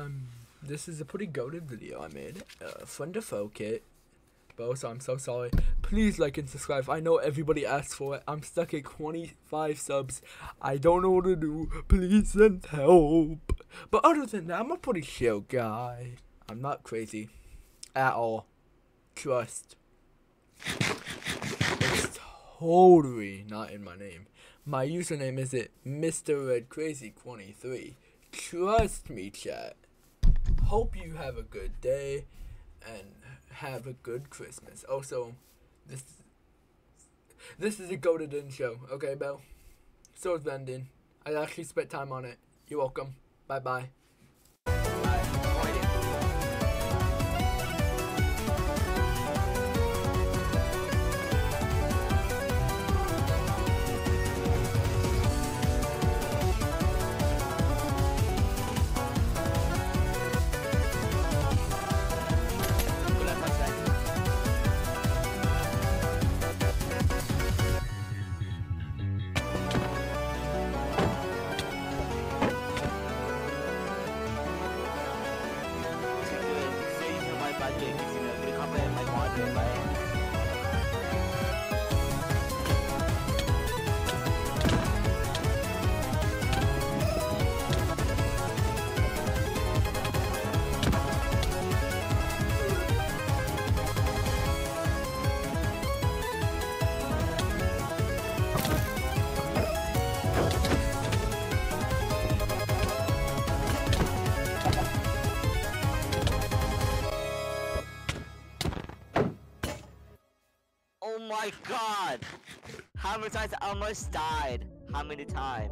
Um, this is a pretty goaded video I made. Uh, to folk it. Both, I'm so sorry. Please like and subscribe. I know everybody asked for it. I'm stuck at 25 subs. I don't know what to do. Please send help. But other than that, I'm a pretty chill guy. I'm not crazy. At all. Trust. It's totally not in my name. My username is it Mr. Red Crazy 23. Trust me, chat. Hope you have a good day and have a good Christmas. Also, this this is a go to din show, okay, Bell? So is Bending. I actually spent time on it. You're welcome. Bye bye. Oh my god! How many times I almost died? How many times?